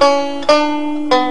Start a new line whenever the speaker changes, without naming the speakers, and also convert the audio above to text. Música